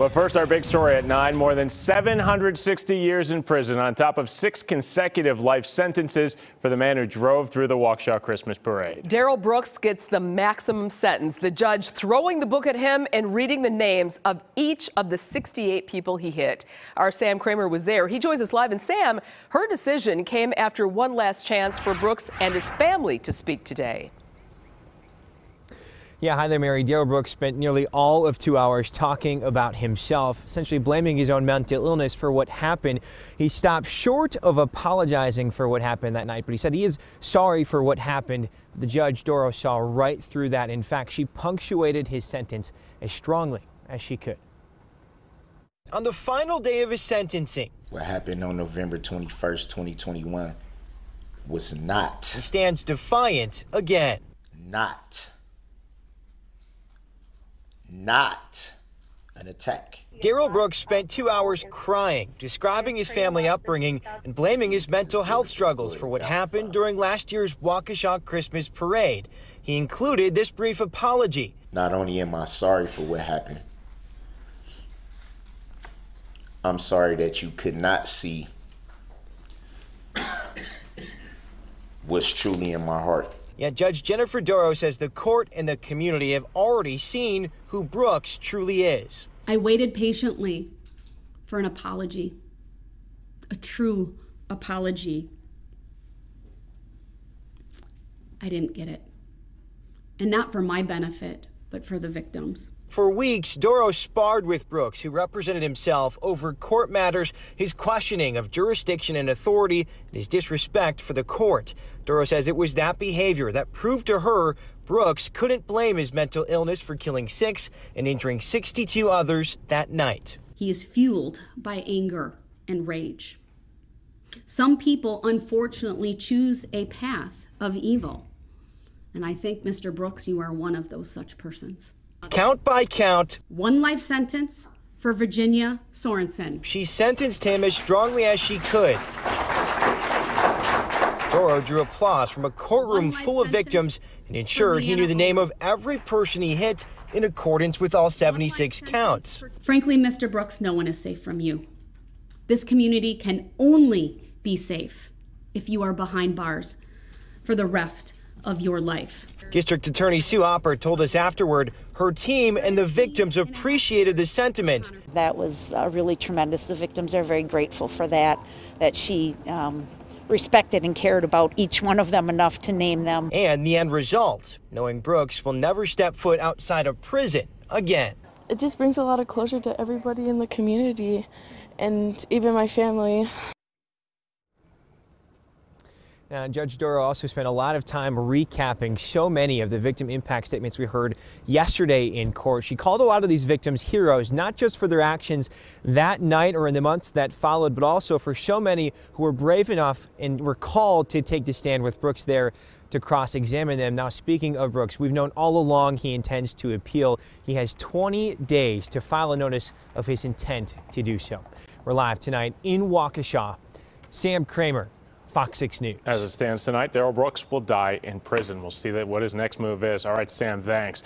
But first, our big story at 9 more than 760 years in prison, on top of six consecutive life sentences for the man who drove through the Waukesha Christmas parade. Darrell Brooks gets the maximum sentence, the judge throwing the book at him and reading the names of each of the 68 people he hit. Our Sam Kramer was there. He joins us live. And Sam, her decision came after one last chance for Brooks and his family to speak today. Yeah, hi there, Mary. Darrell Brooks spent nearly all of two hours talking about himself, essentially blaming his own mental illness for what happened. He stopped short of apologizing for what happened that night, but he said he is sorry for what happened. The judge, Dorow, saw right through that. In fact, she punctuated his sentence as strongly as she could. On the final day of his sentencing, what happened on November 21st, 2021 was not. He stands defiant again. Not not an attack. Darrell Brooks spent two hours crying, describing his family upbringing and blaming his mental health struggles for what happened during last year's Waukesha Christmas parade. He included this brief apology. Not only am I sorry for what happened, I'm sorry that you could not see what's truly in my heart. Yet Judge Jennifer Dorow says the court and the community have already seen who Brooks truly is. I waited patiently for an apology, a true apology. I didn't get it. And not for my benefit, but for the victims. For weeks, Dorow sparred with Brooks, who represented himself over court matters, his questioning of jurisdiction and authority, and his disrespect for the court. Dorow says it was that behavior that proved to her Brooks couldn't blame his mental illness for killing six and injuring 62 others that night. He is fueled by anger and rage. Some people, unfortunately, choose a path of evil. And I think, Mr. Brooks, you are one of those such persons. Count by count, one life sentence for Virginia Sorenson. She sentenced him as strongly as she could. Dorow drew applause from a courtroom full of victims and ensured he knew the name of every person he hit in accordance with all 76 counts. Frankly, Mr. Brooks, no one is safe from you. This community can only be safe if you are behind bars for the rest of your life. District Attorney Sue Opper told us afterward her team and the victims appreciated the sentiment. That was uh, really tremendous. The victims are very grateful for that, that she um, respected and cared about each one of them enough to name them. And the end result, knowing Brooks will never step foot outside of prison again. It just brings a lot of closure to everybody in the community and even my family. Uh, Judge Dorow also spent a lot of time recapping so many of the victim impact statements we heard yesterday in court. She called a lot of these victims heroes, not just for their actions that night or in the months that followed, but also for so many who were brave enough and were called to take the stand with Brooks there to cross examine them. Now, speaking of Brooks, we've known all along he intends to appeal. He has 20 days to file a notice of his intent to do so. We're live tonight in Waukesha. Sam Kramer, Fox 6 News. As it stands tonight, Darrell Brooks will die in prison. We'll see that what his next move is. All right, Sam, thanks.